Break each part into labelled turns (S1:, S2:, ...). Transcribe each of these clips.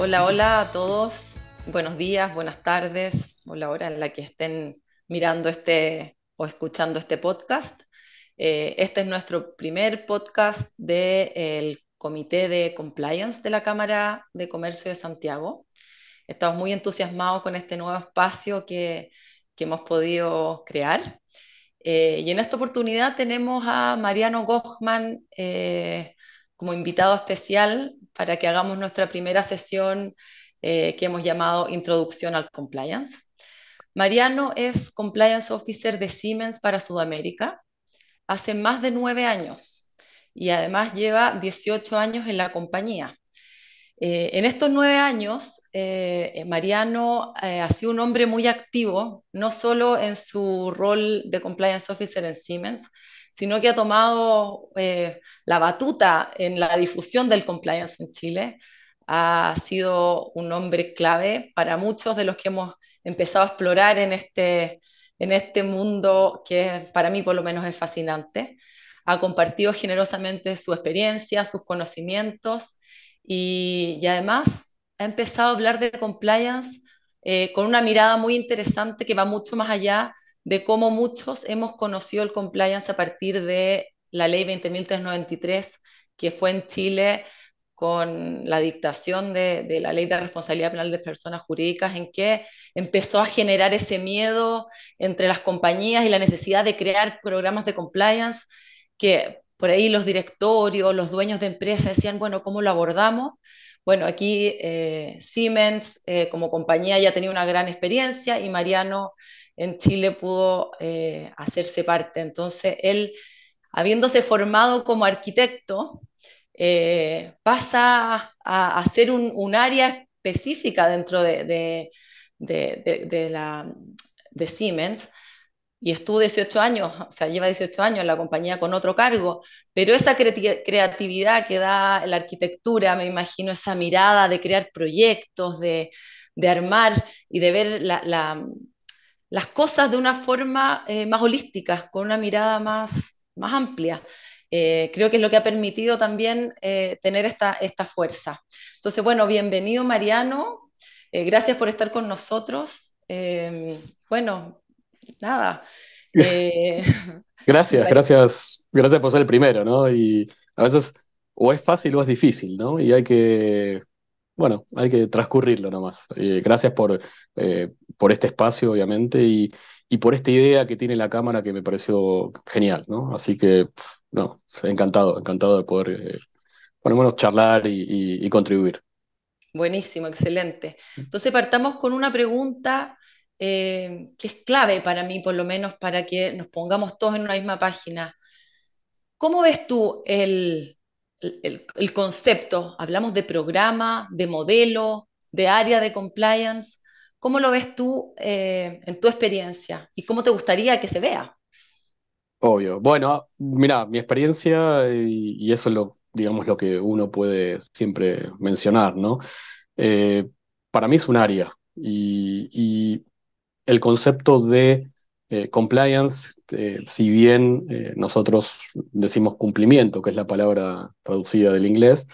S1: Hola, hola a todos. Buenos días, buenas tardes o la hora en la que estén mirando este o escuchando este podcast. Eh, este es nuestro primer podcast del Comité de Compliance de la Cámara de Comercio de Santiago. Estamos muy entusiasmados con este nuevo espacio que, que hemos podido crear. Eh, y en esta oportunidad tenemos a Mariano Gochman eh, como invitado especial para que hagamos nuestra primera sesión eh, que hemos llamado Introducción al Compliance. Mariano es Compliance Officer de Siemens para Sudamérica hace más de nueve años y además lleva 18 años en la compañía. Eh, en estos nueve años, eh, Mariano ha sido un hombre muy activo, no solo en su rol de Compliance Officer en Siemens, sino que ha tomado eh, la batuta en la difusión del compliance en Chile. Ha sido un hombre clave para muchos de los que hemos empezado a explorar en este, en este mundo que para mí por lo menos es fascinante. Ha compartido generosamente su experiencia, sus conocimientos y, además ha empezado a hablar de compliance eh, con una mirada muy interesante que va mucho más allá de cómo muchos hemos conocido el compliance a partir de la ley 20.393, que fue en Chile con la dictación de, la ley de responsabilidad penal de personas jurídicas, en que empezó a generar ese miedo entre las compañías y la necesidad de crear programas de compliance, que por ahí los directorios, los dueños de empresas decían, bueno, ¿cómo lo abordamos? Bueno, aquí eh, Siemens eh, como compañía ya tenía una gran experiencia y Mariano en Chile pudo eh, hacerse parte. Entonces, él, habiéndose formado como arquitecto, eh, pasa a, ser un, área específica dentro de Siemens y estuvo 18 años, o sea, lleva 18 años en la compañía con otro cargo, pero esa creatividad que da la arquitectura, me imagino esa mirada de crear proyectos, de, armar y de ver la, las cosas de una forma eh, más holística, con una mirada más, más amplia. Eh, creo que es lo que ha permitido también eh, tener esta, esta fuerza. Entonces, bueno, bienvenido Mariano, gracias por estar con nosotros. bueno, nada.
S2: gracias, gracias, gracias por ser el primero, ¿no? Y a veces o es fácil o es difícil, ¿no? Y hay que bueno, hay que transcurrirlo nomás. Eh, gracias por, eh, por este espacio, obviamente, y, por esta idea que tiene la cámara que me pareció genial, ¿no? Así que, no, encantado, encantado de poder, eh, por lo menos, charlar y, contribuir.
S1: Buenísimo, excelente. Entonces partamos con una pregunta que es clave para mí, por lo menos, para que nos pongamos todos en una misma página. ¿Cómo ves tú el, el, concepto, hablamos de programa, de modelo, de área de compliance. ¿Cómo lo ves tú eh, en tu experiencia y cómo te gustaría que se vea?
S2: Obvio. Bueno, mira, mi experiencia y, eso es lo, digamos, lo que uno puede siempre mencionar, ¿no? Eh, para mí es un área y el concepto de eh, compliance, si bien eh, nosotros decimos cumplimiento, que es la palabra traducida del inglés,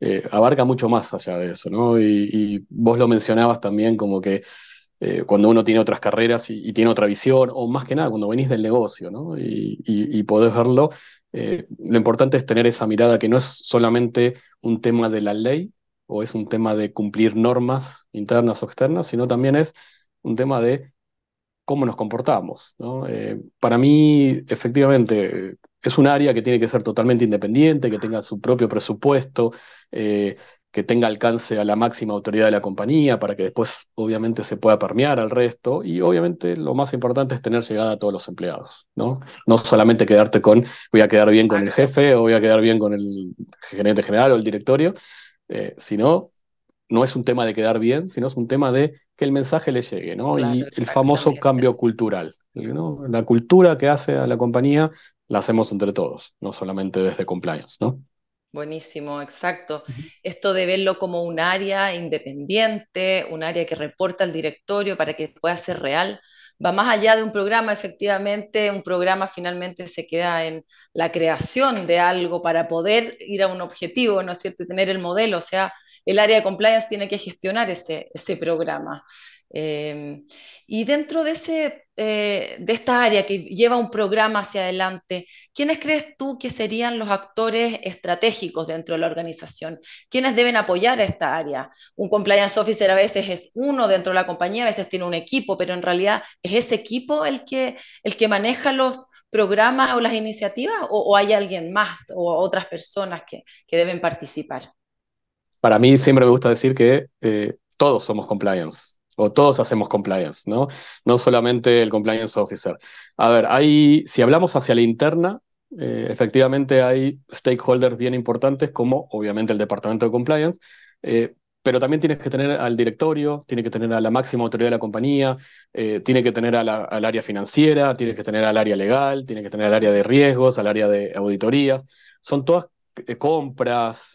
S2: eh, abarca mucho más allá de eso, ¿no? Y, vos lo mencionabas también como que cuando uno tiene otras carreras y, tiene otra visión, o más que nada cuando venís del negocio, ¿no? Y, y podés verlo, lo importante es tener esa mirada que no es solamente un tema de la ley o es un tema de cumplir normas internas o externas, sino también es un tema de cómo nos comportamos. Eh, para mí, efectivamente, es un área que tiene que ser totalmente independiente, que tenga su propio presupuesto, eh, que tenga alcance a la máxima autoridad de la compañía para que después, obviamente, se pueda permear al resto. Y, obviamente, lo más importante es tener llegada a todos los empleados. No, no solamente quedarte con voy a quedar bien con el jefe o voy a quedar bien con el gerente general o el directorio, eh, sino no es un tema de quedar bien, sino es un tema de que el mensaje le llegue, ¿no? y el famoso cambio cultural. La cultura que hace a la compañía la hacemos entre todos, no solamente desde compliance, ¿no?
S1: Buenísimo, exacto. Esto de verlo como un área independiente, un área que reporta al directorio para que pueda ser real. Va más allá de un programa, efectivamente, un programa finalmente se queda en la creación de algo para poder ir a un objetivo, ¿no es cierto? Y tener el modelo, o sea, el área de compliance tiene que gestionar ese, ese programa. Eh, y dentro de, ese, eh, de esta área que lleva un programa hacia adelante, ¿quiénes crees tú que serían los actores estratégicos dentro de la organización? ¿Quiénes deben apoyar esta área? Un compliance officer a veces es uno dentro de la compañía, a veces tiene un equipo, pero en realidad es ese equipo el que, el que maneja los programas o las iniciativas o, hay alguien más o otras personas que, que, deben participar?
S2: Para mí siempre me gusta decir que eh, todos somos compliance o todos hacemos compliance, ¿no? No solamente el compliance officer. A ver, hay, si hablamos hacia la interna, eh, efectivamente hay stakeholders bien importantes como obviamente el departamento de compliance, eh, pero también tienes que tener al directorio, tiene que tener a la máxima autoridad de la compañía, eh, tiene que tener al área financiera, tiene que tener al área legal, tiene que tener al área de riesgos, al área de auditorías. Son todas compras,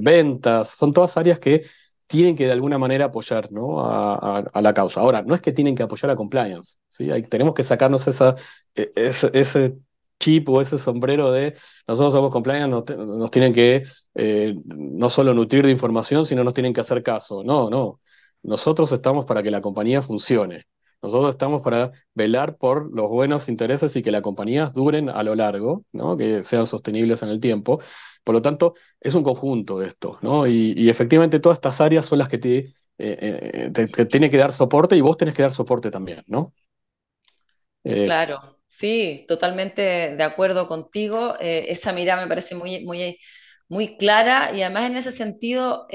S2: ventas, son todas áreas que tienen que de alguna manera apoyar ¿no? a, la causa. Ahora, no es que tienen que apoyar a compliance, ¿sí? tenemos que sacarnos e, ese, chip o ese sombrero de nosotros somos compliance, nos, tienen que eh, no solo nutrir de información, sino nos tienen que hacer caso. No, no. Nosotros estamos para que la compañía funcione. Nosotros estamos para velar por los buenos intereses y que las compañías duren a lo largo, ¿no? que sean sostenibles en el tiempo. Por lo tanto, es un conjunto de esto, ¿no? Y, efectivamente todas estas áreas son las que te, eh, eh tienen que dar soporte y vos tenés que dar soporte también, ¿no?
S1: Eh, claro, sí, totalmente de acuerdo contigo. Eh, esa mirada me parece muy, muy, muy clara y además en ese sentido,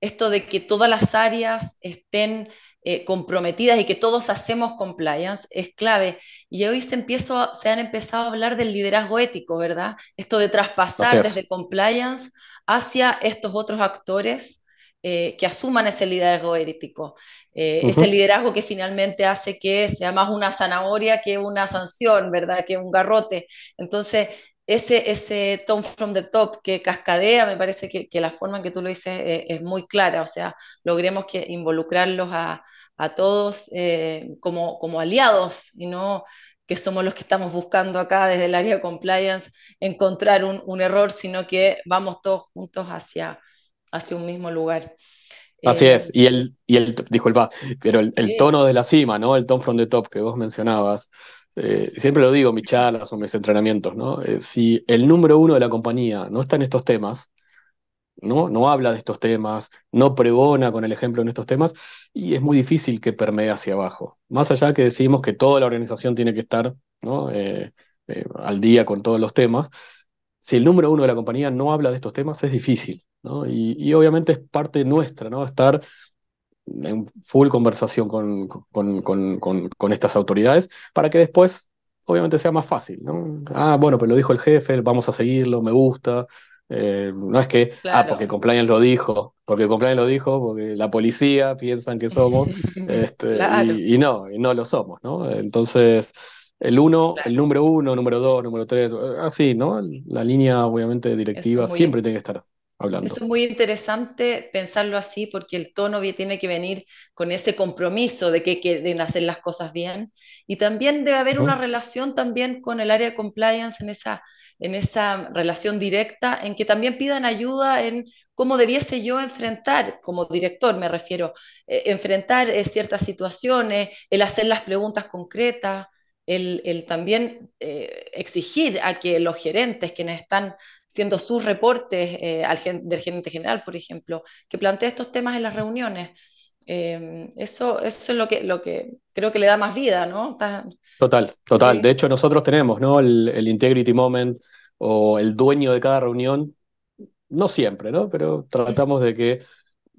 S1: esto de que todas las áreas estén eh, comprometidas y que todos hacemos compliance es clave. Y hoy se, empiezo, se han empezado a hablar del liderazgo ético, ¿verdad? Esto de traspasar desde compliance hacia estos otros actores eh, que asuman ese liderazgo ético. Eh, ese liderazgo que finalmente hace que sea más una zanahoria que una sanción, ¿verdad? Que un garrote. Entonces, ese, ese tone from the top que cascadea, me parece que, la forma en que tú lo dices es, muy clara, o sea, logremos que involucrarlos a, todos eh, como, como aliados y no que somos los que estamos buscando acá desde el área de compliance encontrar un, error, sino que vamos todos juntos hacia, hacia un mismo lugar.
S2: Así es, eh, y el, y el, disculpa, pero el, tono de la cima, ¿no? El tone from the top que vos mencionabas, eh, siempre lo digo en mis charlas o mis entrenamientos, ¿no? Eh, si el número uno de la compañía no está en estos temas, ¿no? no habla de estos temas, no pregona con el ejemplo en estos temas, y es muy difícil que permee hacia abajo. Más allá que decimos que toda la organización tiene que estar ¿no? Eh, al día con todos los temas, si el número uno de la compañía no habla de estos temas, es difícil. ¿no? Y, y obviamente es parte nuestra, ¿no? Estar en full conversación con, con, estas autoridades para que después, obviamente, sea más fácil. ¿no? Ah, bueno, pues lo dijo el jefe, vamos a seguirlo, me gusta. Eh, no es que, ah, porque Compliance lo dijo, porque Compliance lo dijo, porque la policía piensan que somos, este, y, no, y no lo somos, ¿no? Entonces, el uno, el número uno, número dos, número tres, así, ¿no? La línea, obviamente, directiva siempre tiene que estar. Eso
S1: es muy interesante pensarlo así porque el tono tiene que venir con ese compromiso de que quieren hacer las cosas bien. Y también debe haber una relación también con el área de compliance en esa, en esa relación directa en que también pidan ayuda en cómo debiese yo enfrentar, como director me refiero, eh, enfrentar eh, ciertas situaciones, el hacer las preguntas concretas, el, también eh, exigir a que los gerentes, quienes están haciendo sus reportes eh, al, del gerente general, por ejemplo, que plantee estos temas en las reuniones. Eh, eso, eso es lo que, lo que creo que le da más vida, ¿no?
S2: Total, total. De hecho, nosotros tenemos ¿no? el, Integrity Moment o el dueño de cada reunión, no siempre, ¿no? Pero tratamos de que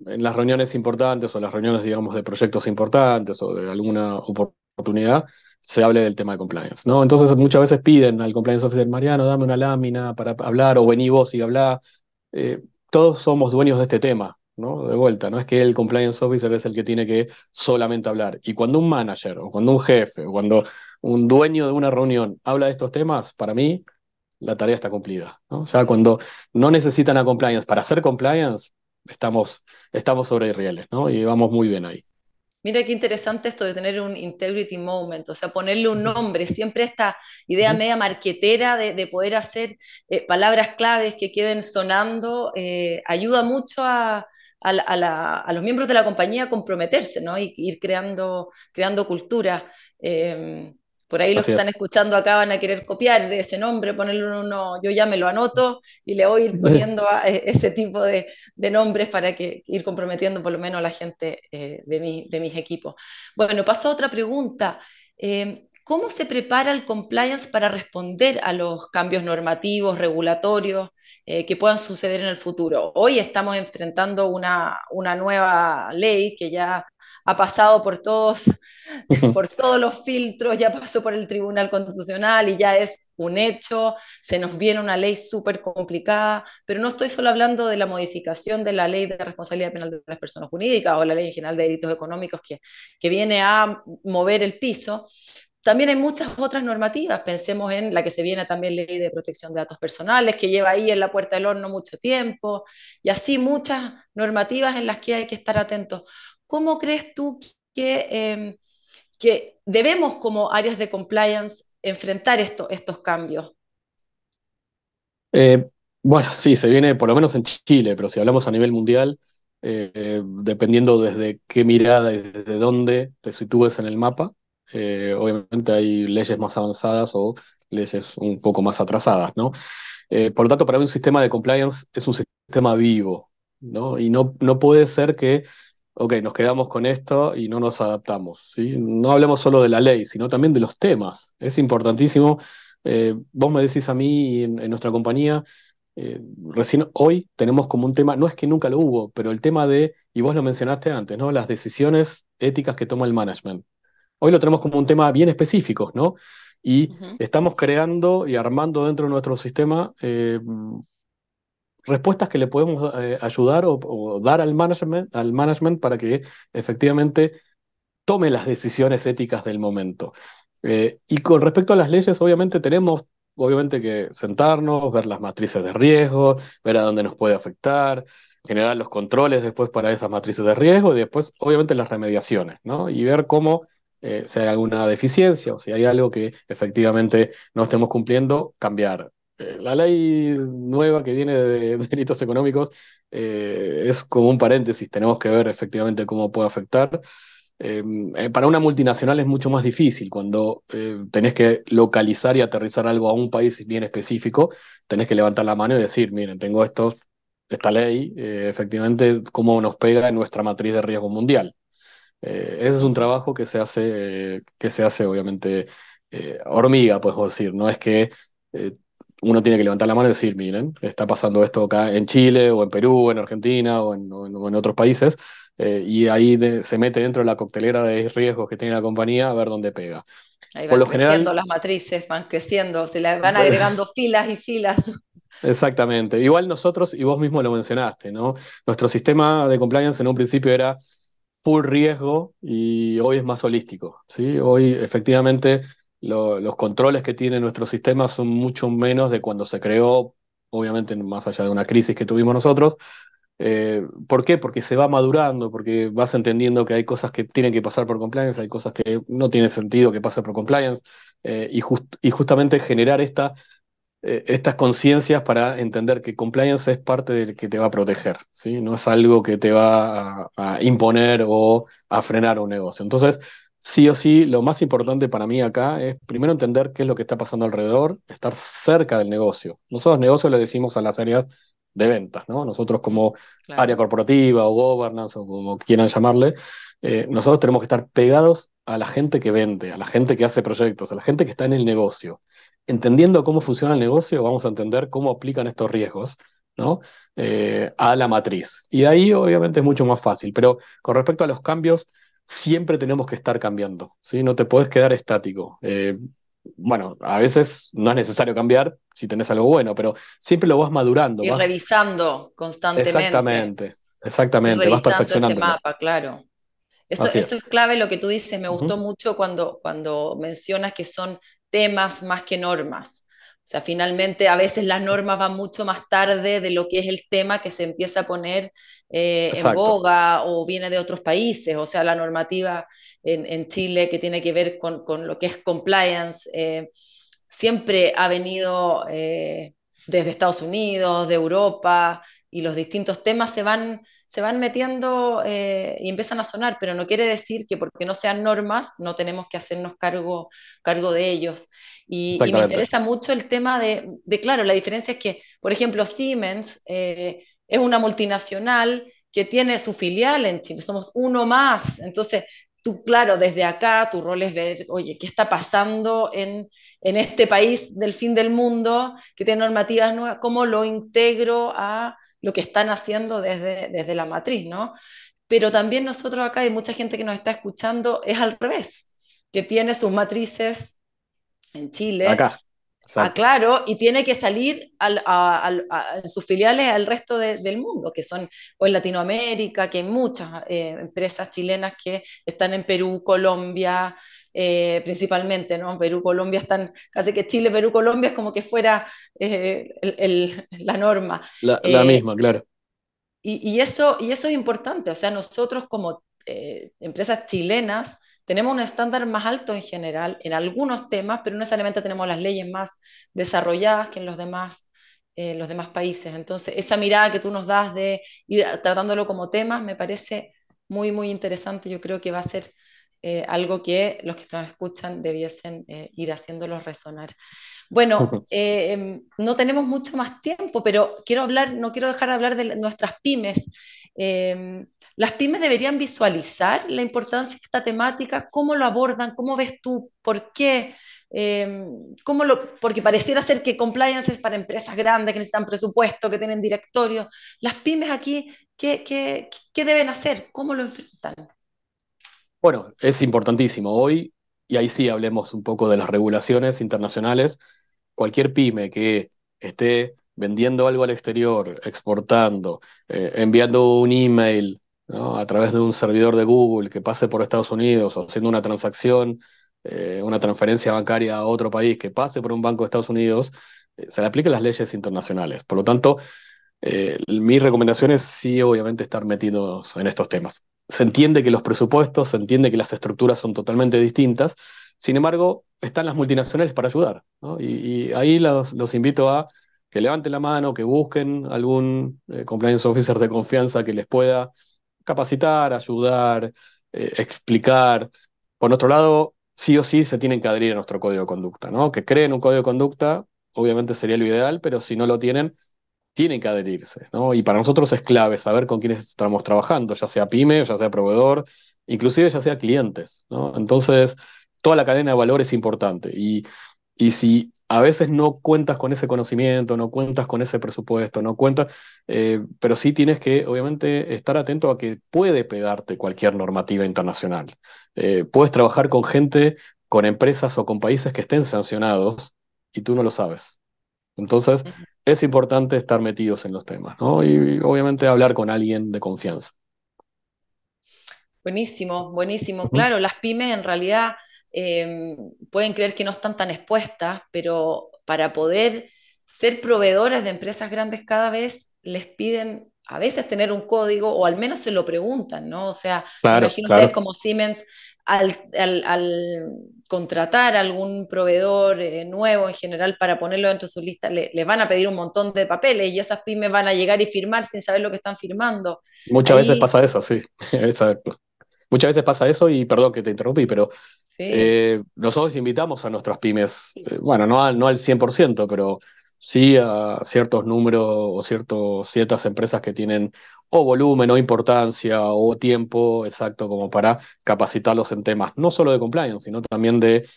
S2: en las reuniones importantes o las reuniones, digamos, de proyectos importantes o de alguna oportunidad, se hable del tema de compliance, ¿no? Entonces muchas veces piden al compliance officer, Mariano, dame una lámina para hablar, o vení vos y hablá. Eh, todos somos dueños de este tema, ¿no? De vuelta, no es que el compliance officer es el que tiene que solamente hablar. Y cuando un manager, o cuando un jefe, o cuando un dueño de una reunión habla de estos temas, para mí la tarea está cumplida, sea, cuando no necesitan a compliance para hacer compliance, estamos, estamos sobre rieles, ¿no? Y vamos muy bien ahí.
S1: Mira qué interesante esto de tener un integrity moment, o sea, ponerle un nombre, siempre esta idea media marquetera de, poder hacer eh, palabras claves que queden sonando, eh, ayuda mucho a, los miembros de la compañía a comprometerse, ¿no? Y ir creando, creando cultura. Eh, por ahí los que están escuchando acá van a querer copiar ese nombre, ponerle uno, yo ya me lo anoto y le voy a ir poniendo e, ese tipo de, nombres para que ir comprometiendo por lo menos a la gente eh, de, de mis equipos. Bueno, paso a otra pregunta. Eh, ¿Cómo se prepara el compliance para responder a los cambios normativos, regulatorios eh, que puedan suceder en el futuro? Hoy estamos enfrentando una, una nueva ley que ya ha pasado por todos, por todos los filtros, ya pasó por el Tribunal Constitucional y ya es un hecho, se nos viene una ley súper complicada, pero no estoy solo hablando de la modificación de la ley de responsabilidad penal de las personas jurídicas o la ley general de delitos económicos que, que viene a mover el piso, también hay muchas otras normativas, pensemos en la que se viene también ley de protección de datos personales, que lleva ahí en la puerta del horno mucho tiempo, y así muchas normativas en las que hay que estar atentos. ¿Cómo crees tú que, em, que debemos como áreas de compliance enfrentar estos cambios?
S2: Eh, bueno, sí, se viene por lo menos en Chile, pero si hablamos a nivel mundial, eh, dependiendo desde qué mirada y desde dónde te sitúes en el mapa, eh, obviamente hay leyes más avanzadas o leyes un poco más atrasadas, ¿no? Por lo tanto, para mí un sistema de compliance es un sistema vivo, ¿no? Y no, no puede ser que, ok, nos quedamos con esto y no nos adaptamos, ¿sí? No hablemos solo de la ley, sino también de los temas. Es importantísimo. Eh, vos me decís a mí en, en nuestra compañía, recién hoy tenemos como un tema, no es que nunca lo hubo, pero el tema de, y vos lo mencionaste antes, ¿no? Las decisiones éticas que toma el management. Hoy lo tenemos como un tema bien específico, ¿no? Y estamos creando y armando dentro de nuestro sistema eh, respuestas que le podemos eh, ayudar o, dar al management, al management para que efectivamente tome las decisiones éticas del momento. Eh, y con respecto a las leyes, obviamente tenemos obviamente que sentarnos, ver las matrices de riesgo, ver a dónde nos puede afectar, generar los controles después para esas matrices de riesgo y después, obviamente, las remediaciones, ¿no? Y ver cómo eh, si hay alguna deficiencia o si hay algo que efectivamente no estemos cumpliendo, cambiar. Eh, la ley nueva que viene de, delitos económicos eh, es como un paréntesis, tenemos que ver efectivamente cómo puede afectar. para una multinacional es mucho más difícil cuando tenés que localizar y aterrizar algo a un país bien específico, tenés que levantar la mano y decir, miren, tengo estos, esta ley, efectivamente, cómo nos pega en nuestra matriz de riesgo mundial. Eh, ese es un trabajo que se hace, que se hace obviamente eh, hormiga, podemos decir. No es que eh, uno tiene que levantar la mano y decir, miren, está pasando esto acá en Chile o en Perú, en Argentina o en, otros países, y ahí se mete dentro de la coctelera de riesgos que tiene la compañía a ver dónde pega.
S1: Ahí van creciendo las matrices, van creciendo, se le van agregando filas y filas.
S2: Exactamente. Igual nosotros, y vos mismo lo mencionaste, ¿no? Nuestro sistema de compliance en un principio era full riesgo y hoy es más holístico. ¿sí? Hoy efectivamente los controles que tiene nuestro sistema son mucho menos de cuando se creó, obviamente más allá de una crisis que tuvimos nosotros. Eh, ¿Por qué? Porque se va madurando, porque vas entendiendo que hay cosas que tienen que pasar por compliance, hay cosas que no tiene sentido que pase por compliance, eh, y, justamente generar eh, estas conciencias para entender que compliance es parte del que te va a proteger, ¿sí? No es algo que te va a, imponer o a frenar un negocio. Entonces, sí o sí, lo más importante para mí acá es primero entender qué es lo que está pasando alrededor, estar cerca del negocio. Nosotros negocios le decimos a las áreas de ventas, ¿no? Nosotros como área corporativa o governance o como quieran llamarle, eh, nosotros tenemos que estar pegados a la gente que vende, a la gente que hace proyectos, a la gente que está en el negocio entendiendo cómo funciona el negocio, vamos a entender cómo aplican estos riesgos ¿no? Eh, a la matriz. Y de ahí obviamente es mucho más fácil, pero con respecto a los cambios, siempre tenemos que estar cambiando, ¿sí? no te puedes quedar estático. Eh, bueno, a veces no es necesario cambiar si tenés algo bueno, pero siempre lo vas madurando.
S1: Y revisando constantemente.
S2: Exactamente, exactamente.
S1: vas perfeccionando. ese mapa, claro. Eso es. clave lo que tú dices, me gustó mucho cuando, cuando mencionas que son temas más que normas, O sea, finalmente a veces las normas van mucho más tarde de lo que es el tema que se empieza a poner eh, en boga o viene de otros países. O sea, la normativa en, en Chile que tiene que ver con, con lo que es compliance eh, siempre ha venido eh, desde Estados Unidos, de Europa, y los distintos temas se van, se van metiendo eh, y empiezan a sonar, pero no quiere decir que porque no sean normas no tenemos que hacernos cargo, cargo de ellos. Y, me interesa mucho el tema de, de, claro, la diferencia es que, por ejemplo, Siemens eh, es una multinacional que tiene su filial en Chile, somos uno más, entonces tú, claro, desde acá tu rol es ver, oye, ¿qué está pasando en, en este país del fin del mundo que tiene normativas nuevas? ¿Cómo lo integro a lo que están haciendo desde, desde la matriz, ¿no? Pero también nosotros acá, hay mucha gente que nos está escuchando, es al revés, que tiene sus matrices en Chile.
S2: Acá.
S1: Ah, claro, y tiene que salir al, a, en sus filiales al resto de, del mundo, que son o en Latinoamérica, que hay muchas eh, empresas chilenas que están en Perú, Colombia, eh, principalmente, ¿no? Perú, Colombia están, casi que Chile, Perú, Colombia es como que fuera eh, el, el, la norma.
S2: La, la misma, claro.
S1: Y, y, eso, y eso es importante, o sea, nosotros como empresas chilenas, tenemos un estándar más alto en general en algunos temas, pero no necesariamente tenemos las leyes más desarrolladas que en los demás, eh, los demás países. Entonces, esa mirada que tú nos das de ir tratándolo como temas me parece muy, muy interesante. Yo creo que va a ser eh, algo que los que nos escuchan debiesen eh, ir haciéndolo resonar. Bueno, eh, em, no tenemos mucho más tiempo, pero quiero hablar, no quiero dejar de hablar de nuestras pymes. Eh, las pymes deberían visualizar la importancia de esta temática, cómo lo abordan, cómo ves tú, por qué, eh, cómo lo, porque pareciera ser que compliance es para empresas grandes que necesitan presupuesto, que tienen directorio. Las pymes aquí, ¿qué, qué, qué deben hacer? ¿Cómo lo enfrentan?
S2: Bueno, es importantísimo. Hoy, y ahí sí hablemos un poco de las regulaciones internacionales, cualquier pyme que esté vendiendo algo al exterior, exportando, eh, enviando un email a través de un servidor de Google que pase por Estados Unidos o haciendo una transacción, eh, una transferencia bancaria a otro país que pase por un banco de Estados Unidos, eh, se le apliquen las leyes internacionales. Por lo tanto, mi recomendación es sí, obviamente, estar metidos en estos temas. Se entiende que los presupuestos, se entiende que las estructuras son totalmente distintas, sin embargo, están las multinacionales para ayudar. ¿no? Y, ahí los, los invito a que levanten la mano, que busquen algún eh, compliance officer de confianza que les pueda capacitar, ayudar, eh, explicar. Por otro lado, sí o sí se tienen que adherir a nuestro código de conducta, ¿no? Que creen un código de conducta, obviamente sería lo ideal, pero si no lo tienen, tienen que adherirse, ¿no? Y para nosotros es clave saber con quiénes estamos trabajando, ya sea pyme, ya sea proveedor, inclusive ya sea clientes, ¿no? Entonces, toda la cadena de valor es importante y y si a veces no cuentas con ese conocimiento, no cuentas con ese presupuesto, no cuentas, eh, pero sí tienes que, obviamente, estar atento a que puede pegarte cualquier normativa internacional. Eh, puedes trabajar con gente, con empresas o con países que estén sancionados y tú no lo sabes. Entonces, es importante estar metidos en los temas, ¿no? Y, y obviamente hablar con alguien de confianza.
S1: Buenísimo, buenísimo. Uh -huh. Claro, las pymes en realidad eh, pueden creer que no están tan expuestas, pero para poder ser proveedores de empresas grandes cada vez les piden a veces tener un código o al menos se lo preguntan, ¿no? O sea,
S2: claro,
S1: imagino
S2: claro.
S1: ustedes como Siemens al, al, al contratar a algún proveedor eh, nuevo en general para ponerlo dentro de su lista, le, les van a pedir un montón de papeles y esas pymes van a llegar y firmar sin saber lo que están firmando.
S2: Muchas Ahí... veces pasa eso, sí, exacto. Muchas veces pasa eso y perdón que te interrumpí, pero Sí. Eh, nosotros invitamos a nuestras pymes, eh, bueno, no, a, no al 100%, pero sí a ciertos números o ciertos, ciertas empresas que tienen o volumen o importancia o tiempo exacto como para capacitarlos en temas no solo de compliance, sino también de,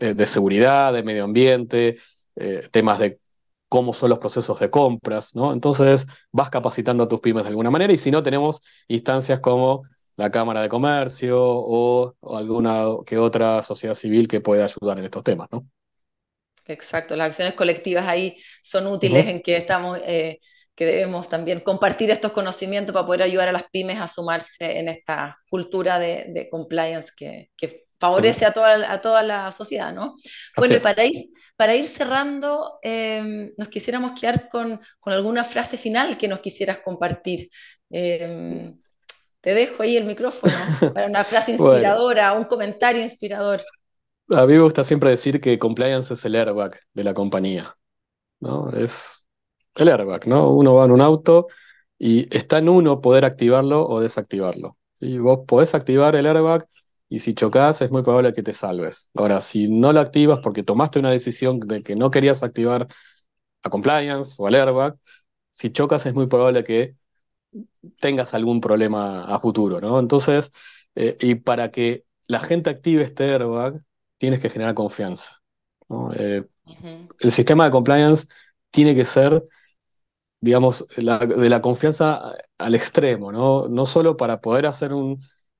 S2: eh, de seguridad, de medio ambiente, eh, temas de cómo son los procesos de compras, ¿no? Entonces vas capacitando a tus pymes de alguna manera y si no tenemos instancias como la Cámara de Comercio o, o, alguna que otra sociedad civil que pueda ayudar en estos temas, ¿no?
S1: Exacto, las acciones colectivas ahí son útiles uh -huh. en que estamos, eh, que debemos también compartir estos conocimientos para poder ayudar a las pymes a sumarse en esta cultura de, de compliance que, que, favorece a toda, a toda la sociedad, ¿no? bueno, para ir, para ir cerrando, em, nos quisiéramos quedar con, con, alguna frase final que nos quisieras compartir. Em, te dejo ahí el micrófono para una frase inspiradora, un comentario inspirador.
S2: A mí me gusta siempre decir que compliance es el airbag de la compañía, ¿no? Es el airbag, ¿no? Uno va en un auto y está en uno poder activarlo o desactivarlo. Y vos podés activar el airbag y si chocas es muy probable que te salves. Ahora, si no lo activas porque tomaste una decisión de que no querías activar a compliance o al airbag, si chocas es muy probable que tengas algún problema a futuro, ¿no? Entonces, eh, y para que la gente active este airbag, tienes que generar confianza. Eh, el sistema de compliance tiene que ser, digamos, de la confianza al extremo, ¿no? No solo para poder hacer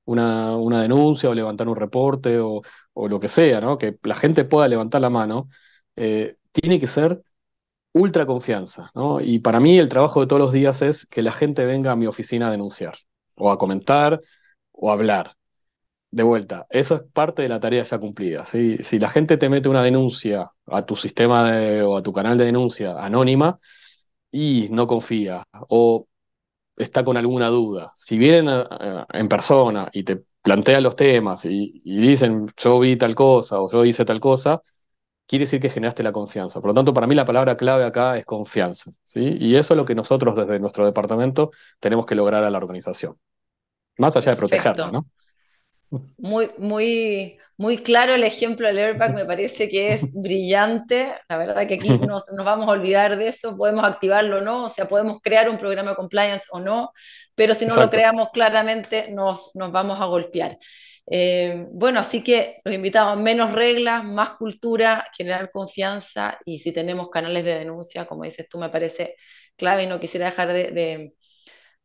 S2: una, denuncia o levantar un reporte o, lo que sea, ¿no? Que la gente pueda levantar la mano, eh, tiene que ser ultra confianza, ¿no? Y para mí el trabajo de todos los días es que la gente venga a mi oficina a denunciar, o a comentar, o a hablar de vuelta, eso es parte de la tarea ya cumplida. Si la gente te mete una denuncia a tu sistema o a tu canal de denuncia anónima y no confía o está con alguna duda, si vienen en persona y te plantean los temas y, dicen yo vi tal cosa o yo hice tal cosa, quiere decir que generaste la confianza. Por lo tanto, para mí la palabra clave acá es confianza. ¿sí? Y eso es lo que nosotros desde nuestro departamento tenemos que lograr a la organización. Más allá de protegerla, ¿no?
S1: Muy, muy, muy claro el ejemplo del airbag, me parece que es brillante. La verdad que aquí nos, nos, vamos a olvidar de eso, podemos activarlo o no, o sea, podemos crear un programa de compliance o no, pero si no lo creamos claramente nos, nos vamos a golpear. Eh, bueno, así que los invitamos, menos reglas, más cultura, generar confianza y si tenemos canales de denuncia, como dices tú, me parece clave y no quisiera dejar de, de,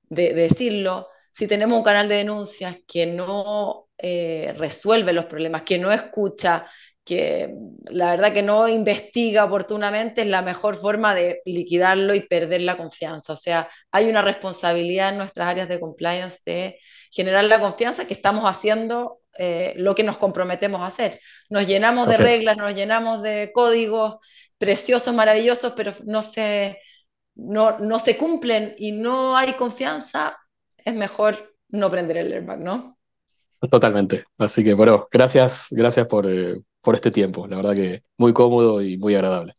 S1: de decirlo. Si tenemos un canal de denuncias que no eh, resuelve los problemas, que no escucha, que la verdad que no investiga oportunamente, es la mejor forma de liquidarlo y perder la confianza. O sea, hay una responsabilidad en nuestras áreas de compliance de generar la confianza que estamos haciendo eh, lo que nos comprometemos a hacer. Nos llenamos de reglas, nos llenamos de códigos preciosos, maravillosos, pero no se, no, no se cumplen y no hay confianza, es mejor no prender el airbag, ¿no?
S2: Totalmente. Así que, bueno, gracias, gracias por, eh, por este tiempo. La verdad que muy cómodo y muy agradable.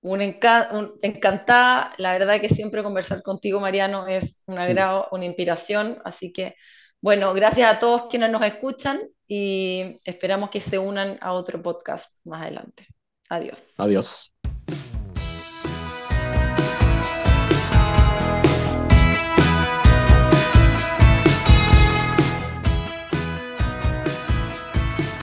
S1: Un, encantada, la verdad que siempre conversar contigo, Mariano, es un agrado, una inspiración. Así que, bueno, gracias a todos quienes nos escuchan y esperamos que se unan a otro podcast más adelante. Adiós.
S2: Adiós.